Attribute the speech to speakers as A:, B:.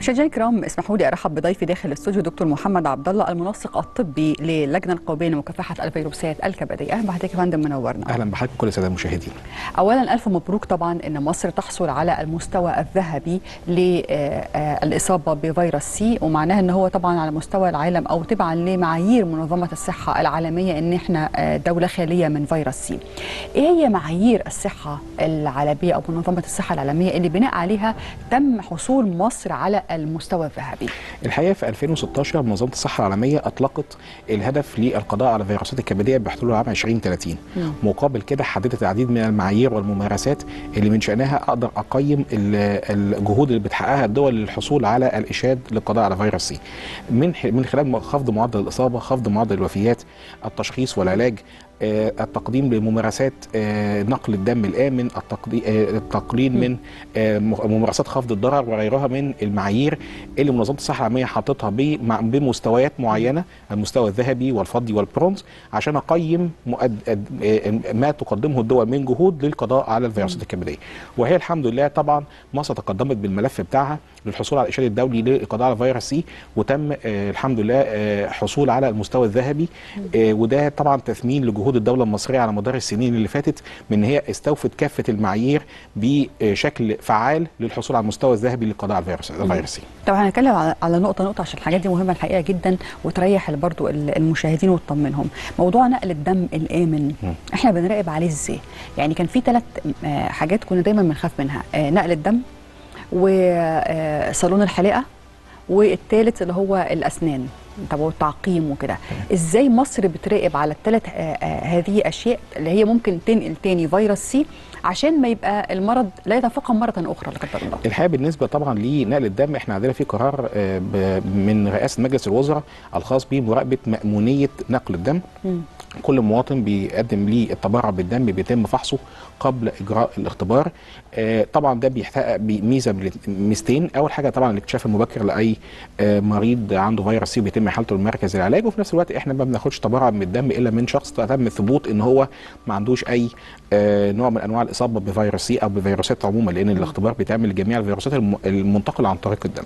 A: مشاهدينا الكرام اسمحوا لي أرحب بضيفي داخل الاستوديو دكتور محمد عبد الله المنسق الطبي للجنة القومية لمكافحة الفيروسات الكبدية. أهلا بحضرتك يا فندم منورنا
B: أهلا بحضرتك وكل السادة المشاهدين.
A: اولا ألف مبروك طبعا إن مصر تحصل على المستوى الذهبي للاصابه بفيروس سي ومعناها إن هو طبعا على مستوى العالم أو تبعا لمعايير منظمة الصحة العالمية إن إحنا دولة خالية من فيروس سي. إيه هي معايير الصحة العالمية أو منظمة الصحة العالمية اللي بناء عليها تم حصول مصر على المستوى الذهبي.
B: الحقيقة في 2016 منظمة الصحة العالمية أطلقت الهدف للقضاء على الفيروسات الكبدية بحلول عام 2030
A: مم.
B: مقابل كده حددت العديد من المعايير والممارسات اللي من شأنها أقدر أقيم ال- الجهود اللي بتحققها الدول للحصول على الاشاد للقضاء على فيروس سي. من من خلال خفض معدل الإصابة خفض معدل الوفيات التشخيص والعلاج التقديم لممارسات آه، نقل الدم الآمن التقدي- آه، التقليل من آه، ممارسات خفض الضرر وغيرها من المعايير اللي منظمة الصحة العالمية حاططها بمع- بمستويات معينة المستوى الذهبي والفضي والبرونز عشان آه، ما تقدمه الدول من جهود للقضاء على الفيروسات الكبدية. وهي الحمد لله طبعا مصر تقدمت بالملف بتاعها للحصول على الإرشاد الدولي للقضاء على فيروس سي وتم آه، الحمد لله آه، حصول على المستوى الذهبي آه، وده طبعا تثمين لجهود الدولة المصرية على مدار السنين اللي فاتت من إن هي استوفت كافة المعايير بشكل فعال للحصول على المستوى الذهبي للقضاء على الفيروس
A: طبعا هنتكلم على- نقطه نقطة عشان الحاجات دي مهمة الحقيقة جدا وتريح برضو ال- المشاهدين وتطمنهم. موضوع نقل الدم
B: الآمن.
A: إحنا بنراقب عليه إزاي؟ يعني كان في ثلاث حاجات كنا دايما بنخاف منها. آه، نقل الدم وصالون الحلاقة والثالث اللي هو الأسنان. طب والتعقيم وكده. إزاي مصر بتراقب على الثلاث هذه أشياء اللي هي ممكن تنقل تاني فيروس سي عشان ما يبقى المرض لا يتفاقم مرة أخرى لا قدر الله؟
B: الحقيقة بالنسبة طبعا لنقل الدم إحنا عندنا في قرار آه، من رئاسة مجلس الوزراء الخاص بمراقبة مأمونية نقل الدم.
A: مم.
B: كل مواطن بيقدم ليه التبرع بالدم بيتم فحصه قبل إجراء الاختبار. آه، طبعا ده بيحقق بميزة من ميزتين أول حاجة طبعا الاكتشاف المبكر لأي آه، مريض عنده فيروس سي بيتم حالته لمركز العلاج. وفي نفس الوقت إحنا ما بناخدش تبرع من الدم إلا من شخص تم ثبوت إن هو ما عندوش أي آه، نوع من أنواع الإصابة بفيروس سي أو بفيروسات عموما لأن الاختبار بيتعمل لجميع الفيروسات الم- المنتقلة عن طريق الدم.